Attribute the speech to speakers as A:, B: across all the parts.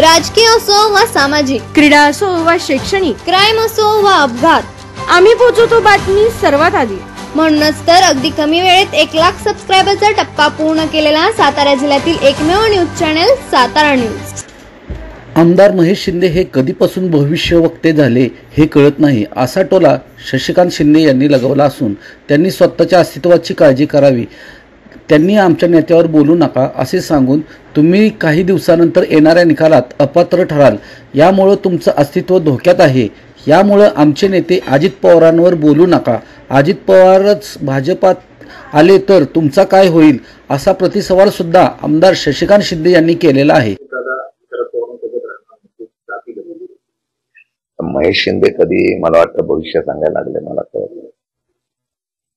A: राजकीय असो वा सामाजिक
B: क्रीडा असो वा शैक्षणिक
A: क्राईम असो वा अपघात
B: आम्ही पोहोचवतो बातमी सर्वात आधी.
A: म्हणूनच तर अगदी कमी वेळेत एक लाख सबस्क्रायबरचा टप्पा पूर्ण केलेला सातारा जिल्ह्यातील एकमेव न्यूज चॅनल सातारा न्यूज
C: आमदार महेश शिंदे हे कधीपासून भविष्यवक्ते झाले हे कळत नाही असा टोला शशिकांत शिंदे यांनी लगावला असून त्यांनी स्वतःच्या अस्तित्वाची काळजी करावी. त्यांनी आमच्या नेत्यावर बोलू नका असे सांगून तुम्ही काही दिवसानंतर येणाऱ्या निकालात अपात्र ठराल. यामुळं तुमचं अस्तित्व धोक्यात आहे. यामुळं आमचे नेते अजित पवारांवर बोलू नका. अजित पवारच भाजपात आले तर तुमचा काय होईल असा प्रतिसवाल सुद्धा आमदार शशिकांत शिंदे यांनी केलेला आहे.
D: महेश शिंदे कधी मला वाटतं भविष्य सांगायला लागले मला कळत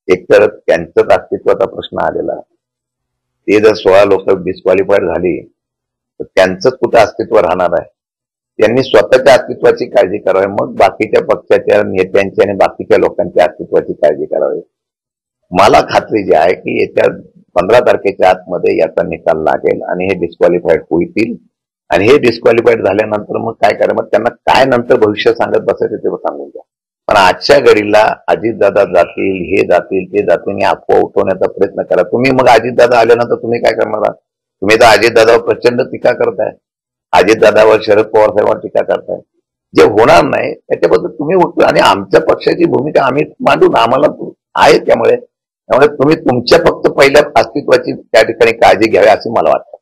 D: एक एकतर त्यांचं अस्तित्वाचा प्रश्न आलेला ते जर सोळा लोक डिस्क्वालिफाईड झाली तर त्यांचंच कुठं अस्तित्व राहणार आहे? त्यांनी स्वतःच्या अस्तित्वाची काळजी करावी मग बाकीच्या पक्षाच्या नेत्यांची आणि बाकीच्या लोकांच्या अस्तित्वाची काळजी करावी. मला खात्री जी आहे की येत्या पंधरा तारखेच्या आतमध्ये याचा निकाल लागेल आणि हे डिस्क्वालिफाईड होतील. आणि हे डिस्क्वालिफाईड झाल्यानंतर मग काय करा मग त्यांना काय नंतर भविष्य सांगत बसायचं ते सांगून द्या. पण आजच्या घडीला अजितदादा जातील हे जातील ते जातील आणि अफवा उठवण्याचा प्रयत्न करा. तुम्ही मग अजितदादा आल्यानंतर तुम्ही काय करणार आहात? तुम्ही तर अजितदादावर प्रचंड टीका करताय. अजितदादावर शरद पवार साहेबांवर टीका करताय. जे होणार नाही त्याच्याबद्दल तुम्ही उठतो आणि आमच्या पक्षाची भूमिका आम्ही मांडून आम्हाला आहे त्यामुळे. त्यामुळे तुम्ही तुमच्या फक्त पहिल्या अस्तित्वाची त्या ठिकाणी काळजी घ्यावी असं मला वाटतं.